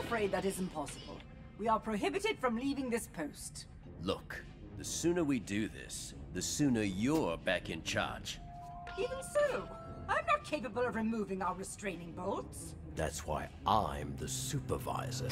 afraid that is impossible. We are prohibited from leaving this post. Look, the sooner we do this, the sooner you're back in charge. Even so, I'm not capable of removing our restraining bolts. That's why I'm the supervisor.